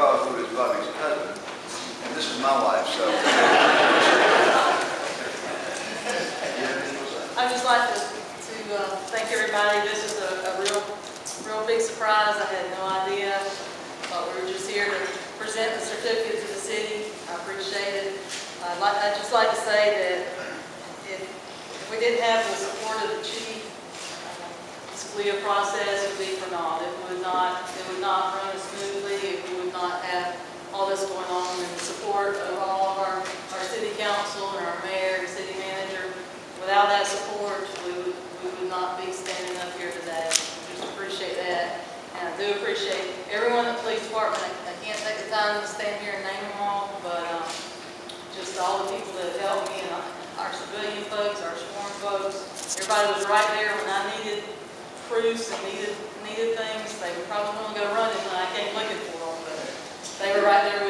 Charles, is Bobbi's husband, and this is my wife, so. I'd just like to, to uh, thank everybody. This is a, a real, real big surprise. I had no idea. But we were just here to present the certificate to the city. I appreciate it. I'd like, I'd just like to say that if, if we didn't have the support of the chief, um, this CALEA process would be for naught. It would not, it would not run as smoothly. We would not have all this going on and the support of all of our, our city council and our mayor and city manager. Without that support, we would, we would not be standing up here today. Just appreciate that. And I do appreciate everyone in the police department. I I can't take the time to stand here and name them all, but, um, just all the people that helped me and our civilian folks, our sworn folks. Everybody was right there when I needed proofs and needed, needed things. They were probably gonna go running when I came looking for them, but they right there